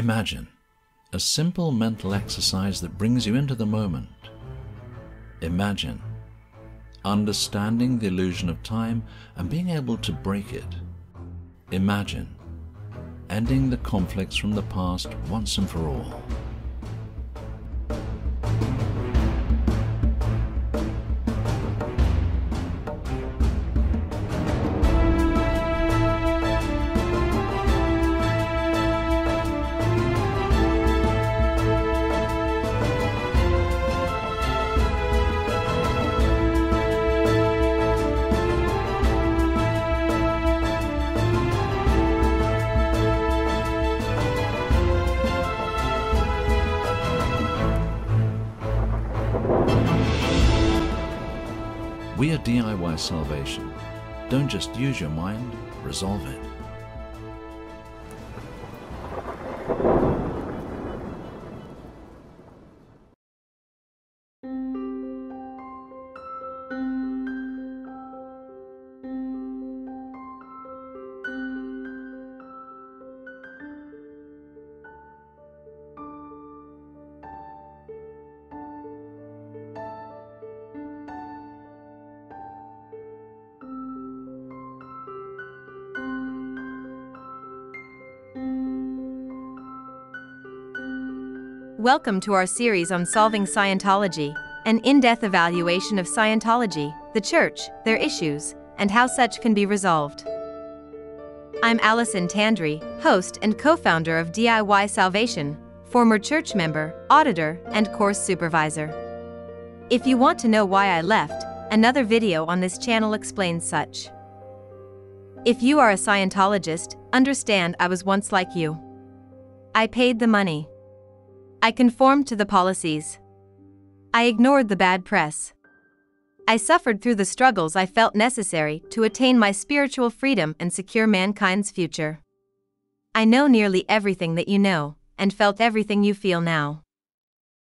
Imagine a simple mental exercise that brings you into the moment. Imagine understanding the illusion of time and being able to break it. Imagine ending the conflicts from the past once and for all. DIY Salvation. Don't just use your mind, resolve it. Welcome to our series on solving Scientology, an in depth evaluation of Scientology, the Church, their issues, and how such can be resolved. I'm Allison Tandry, host and co founder of DIY Salvation, former church member, auditor, and course supervisor. If you want to know why I left, another video on this channel explains such. If you are a Scientologist, understand I was once like you. I paid the money. I conformed to the policies. I ignored the bad press. I suffered through the struggles I felt necessary to attain my spiritual freedom and secure mankind's future. I know nearly everything that you know, and felt everything you feel now.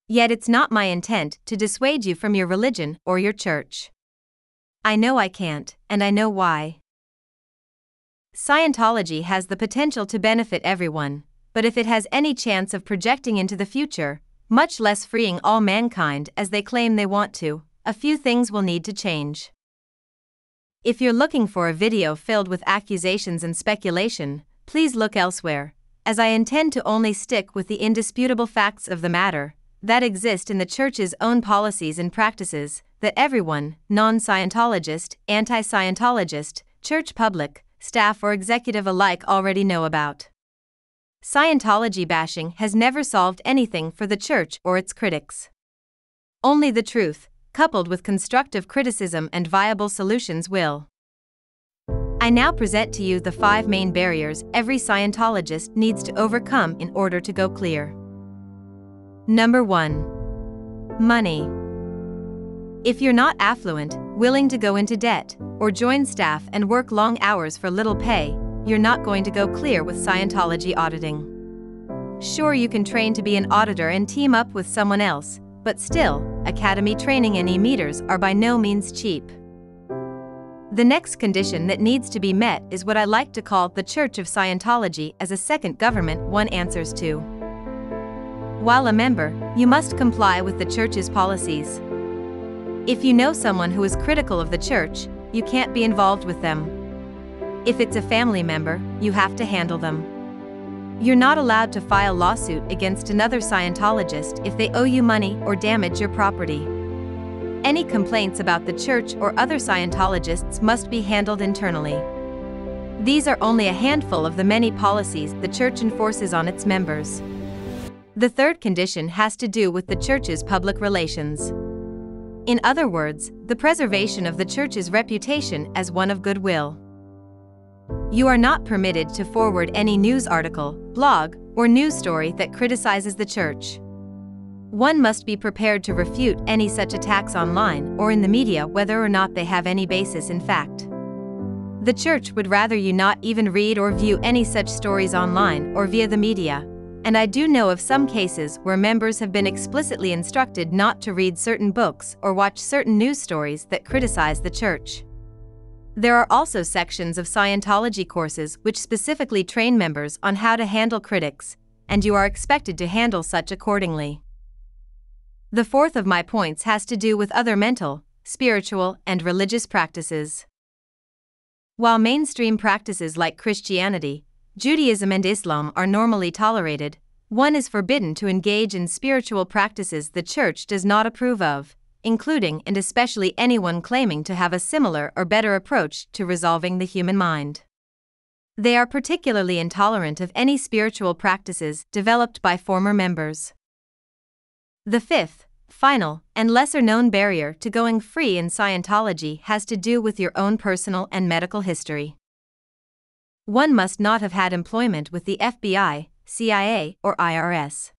Yet it's not my intent to dissuade you from your religion or your church. I know I can't, and I know why. Scientology has the potential to benefit everyone, but if it has any chance of projecting into the future, much less freeing all mankind as they claim they want to, a few things will need to change. If you're looking for a video filled with accusations and speculation, please look elsewhere, as I intend to only stick with the indisputable facts of the matter that exist in the Church's own policies and practices that everyone, non Scientologist, anti Scientologist, church public, staff, or executive alike already know about. Scientology bashing has never solved anything for the church or its critics. Only the truth, coupled with constructive criticism and viable solutions, will. I now present to you the five main barriers every Scientologist needs to overcome in order to go clear. Number 1 Money. If you're not affluent, willing to go into debt, or join staff and work long hours for little pay, you're not going to go clear with Scientology auditing. Sure, you can train to be an auditor and team up with someone else, but still, academy training and e-meters are by no means cheap. The next condition that needs to be met is what I like to call the Church of Scientology as a second government one answers to. While a member, you must comply with the Church's policies. If you know someone who is critical of the Church, you can't be involved with them. If it's a family member, you have to handle them. You're not allowed to file lawsuit against another Scientologist if they owe you money or damage your property. Any complaints about the church or other Scientologists must be handled internally. These are only a handful of the many policies the church enforces on its members. The third condition has to do with the church's public relations. In other words, the preservation of the church's reputation as one of goodwill. You are not permitted to forward any news article, blog, or news story that criticizes the church. One must be prepared to refute any such attacks online or in the media whether or not they have any basis in fact. The church would rather you not even read or view any such stories online or via the media, and I do know of some cases where members have been explicitly instructed not to read certain books or watch certain news stories that criticize the church. There are also sections of Scientology courses which specifically train members on how to handle critics, and you are expected to handle such accordingly. The fourth of my points has to do with other mental, spiritual, and religious practices. While mainstream practices like Christianity, Judaism, and Islam are normally tolerated, one is forbidden to engage in spiritual practices the Church does not approve of, including and especially anyone claiming to have a similar or better approach to resolving the human mind. They are particularly intolerant of any spiritual practices developed by former members. The fifth, final, and lesser known barrier to going free in Scientology has to do with your own personal and medical history. One must not have had employment with the FBI, CIA, or IRS.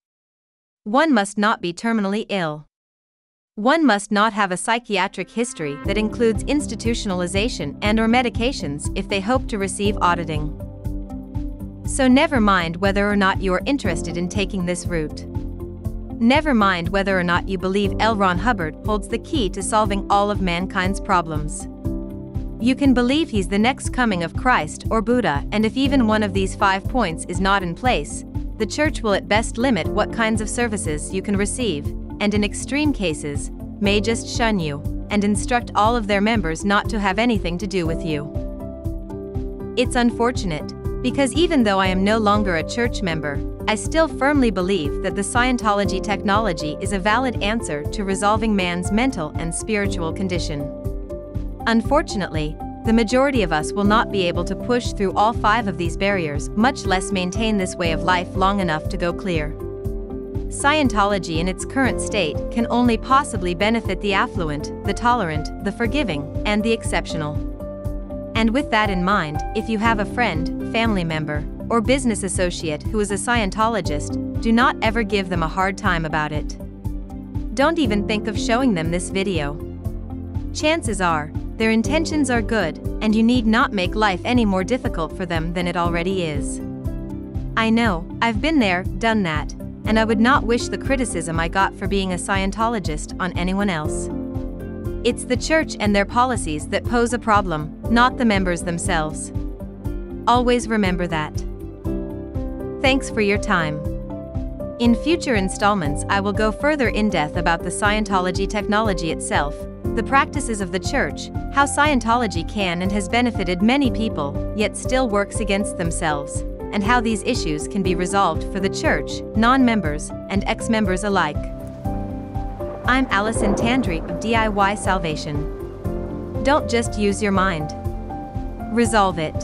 One must not be terminally ill. One must not have a psychiatric history that includes institutionalization and or medications if they hope to receive auditing. So never mind whether or not you are interested in taking this route. Never mind whether or not you believe L. Ron Hubbard holds the key to solving all of mankind's problems. You can believe he's the next coming of Christ or Buddha, and if even one of these five points is not in place, the church will at best limit what kinds of services you can receive and in extreme cases, may just shun you and instruct all of their members not to have anything to do with you. It's unfortunate, because even though I am no longer a church member, I still firmly believe that the Scientology technology is a valid answer to resolving man's mental and spiritual condition. Unfortunately, the majority of us will not be able to push through all five of these barriers, much less maintain this way of life long enough to go clear. Scientology in its current state can only possibly benefit the affluent, the tolerant, the forgiving, and the exceptional. And with that in mind, if you have a friend, family member, or business associate who is a Scientologist, do not ever give them a hard time about it. Don't even think of showing them this video. Chances are, their intentions are good, and you need not make life any more difficult for them than it already is. I know, I've been there, done that, and I would not wish the criticism I got for being a Scientologist on anyone else. It's the church and their policies that pose a problem, not the members themselves. Always remember that. Thanks for your time. In future installments, I will go further in depth about the Scientology technology itself, the practices of the church, how Scientology can and has benefited many people, yet still works against themselves and how these issues can be resolved for the church, non members, and ex members alike. I'm Allison Tandry of DIY Salvation. Don't just use your mind, resolve it.